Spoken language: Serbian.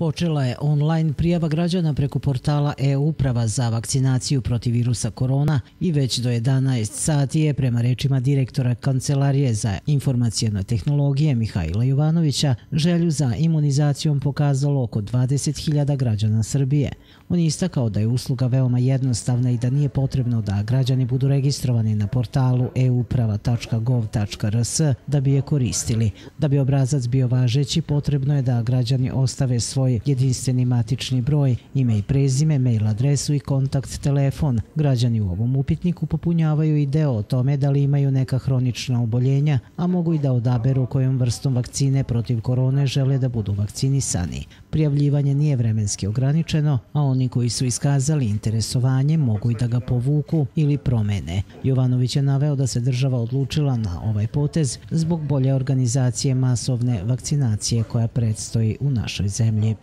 Počela je online prijava građana preko portala e-uprava za vakcinaciju protiv virusa korona i već do 11 sati je prema rečima direktora Kancelarije za informacijalne tehnologije Mihajla Jovanovića želju za imunizacijom pokazalo oko 20.000 građana Srbije. On je istakao da je usluga veoma jednostavna i da nije potrebno da građani budu registrovani na portalu euprava.gov.rs da bi je koristili. Da bi obrazac bio važeći, potrebno je da građani ostave svoj jedinstveni matični broj, ime i prezime, mail adresu i kontakt telefon. Građani u ovom upitniku popunjavaju i deo o tome da li imaju neka hronična oboljenja, a mogu i da odaberu kojom vrstom vakcine protiv korone žele da budu vakcinisani. Prijavljivanje nije vremenski ograničeno, a oni koji su iskazali interesovanje mogu i da ga povuku ili promene. Jovanović je naveo da se država odlučila na ovaj potez zbog bolje organizacije masovne vakcinacije koja predstoji u našoj zemlji.